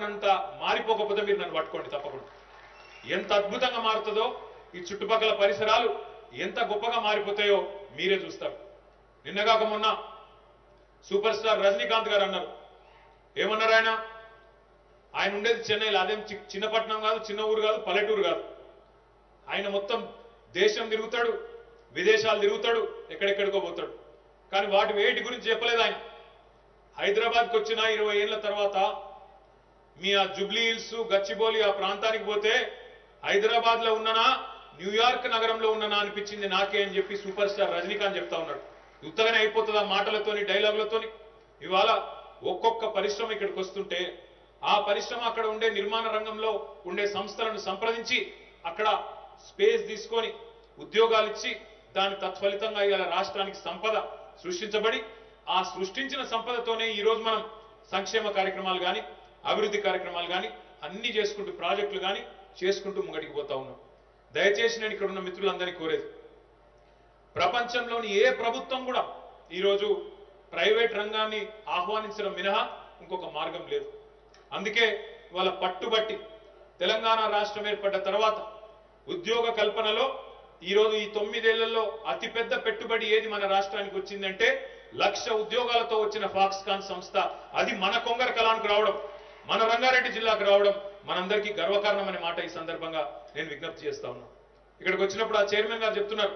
మారిపోకపోతే మీరు నన్ను పట్టుకోండి తప్పకుండా. ఎంత అద్భుతంగా మారుతుందో ఈ చుట్టుపక్కల పరిసరాలు ఎంత గొప్పగా మారిపోతాయో మీరే చూస్తారు. నిన్నగాక మొన్న సూపర్ స్టార్ రజనీకాంత్ గారు అన్నారు. ఏమన్నారు ఆయన? ఆయన ఉండేది చెన్నైలో అదేం చి- చిన్నపట్నం కాదు చిన్న ఊరు కాదు పల్లెటూరు కాదు. ఆయన మొత్తం దేశం తిరుగుతాడు విదేశాలు తిరుగుతాడు ఎక్కడెక్కడికో పోతాడు. కానీ వాటి వేటి గురించి చెప్పలేదు ఆయన. హైదరాబాద్కి వచ్చిన ఇరవై ఏళ్ళ తర్వాత మీ ఆ జుబ్లీ హిల్స్ గచ్చిబౌలి ఆ ప్రాంతానికి పోతే హైదరాబాద్లో ఉన్ననా న్యూయార్క్ నగరంలో ఉన్ననా అనిపించింది నాకే అని చెప్పి సూపర్ స్టార్ రజనీకాంత్ చెప్తా ఉన్నాడు. ఉత్తగానే అయిపోతుంది ఆ మాటలతోని డైలాగులతోని? ఇవాళ ఒక్కొక్క పరిశ్రమ ఇక్కడికి వస్తుంటే ఆ పరిశ్రమ అక్కడ ఉండే నిర్మాణ రంగంలో ఉండే సంస్థలను సంప్రదించి అక్కడ స్పేస్ తీసుకొని ఉద్యోగాలు ఇచ్చి దాని తత్ఫలితంగా ఇవాళ రాష్ట్రానికి సంపద సృష్టించబడి ఆ సృష్టించిన సంపదతోనే ఈరోజు మనం సంక్షేమ కార్యక్రమాలు కానీ అభివృద్ధి కార్యక్రమాలు కానీ అన్ని చేసుకుంటూ ప్రాజెక్టులు కానీ చేసుకుంటూ ముంగడికి పోతా ఉన్నాం. దయచేసి నేను ఇక్కడ ఉన్న మిత్రులందరినీ కోరేది ప్రపంచంలోని ఏ ప్రభుత్వం కూడా ఈరోజు ప్రైవేట్ రంగాన్ని ఆహ్వానించడం మినహా ఇంకొక మార్గం లేదు. అందుకే వాళ్ళ పట్టుబట్టి తెలంగాణ రాష్ట్రం ఏర్పడ్డ తర్వాత ఉద్యోగ కల్పనలో ఈరోజు ఈ తొమ్మిదేళ్ళలో అతిపెద్ద పెట్టుబడి ఏది మన రాష్ట్రానికి వచ్చిందంటే లక్ష ఉద్యోగాలతో వచ్చిన ఫాక్స్కాన్ సంస్థ. అది మన కొంగర కళానికి రావడం. మన రంగారెడ్డి జిల్లాకు రావడం మనందరికీ గర్వకారణం అనే మాట ఈ సందర్భంగా నేను విజ్ఞప్తి చేస్తా ఉన్నా. ఇక్కడికి వచ్చినప్పుడు ఆ చైర్మన్ గారు చెప్తున్నారు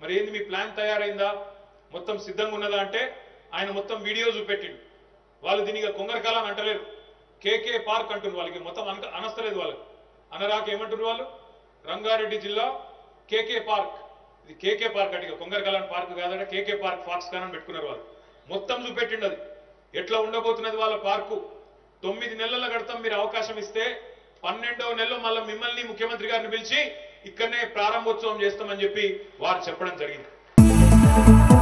మరి ఏంది మీ ప్లాన్ తయారైందా? మొత్తం సిద్ధంగా ఉన్నదా? అంటే ఆయన మొత్తం వీడియో చూపెట్టిండు. వాళ్ళు దీనిగా కొంగరకాల అని అంటలేరు. కేకే పార్క్ అంటున్నారు వాళ్ళకి మొత్తం అనక అనస్తలేదు వాళ్ళకి. అనరాక ఏమంటున్నారు వాళ్ళు? రంగారెడ్డి జిల్లా కేకే పార్క్. ఇది కేకే పార్క్ అంటే ఇక కొంగరకాలం పార్క్ కాదంటే కేకే పార్క్ ఫాక్స్ కాన్ అని పెట్టుకున్నారు వాళ్ళు. మొత్తం చూపెట్టిండు అది. ఎట్లా ఉండబోతున్నది వాళ్ళ పార్కు? తొమ్మిది నెలల గడతాం మీరు అవకాశం ఇస్తే పన్నెండవ నెలలో మళ్ళీ మిమ్మల్ని ముఖ్యమంత్రి గారిని పిలిచి ఇక్కడనే ప్రారంభోత్సవం చేస్తామని చెప్పి వారు చెప్పడం జరిగింది.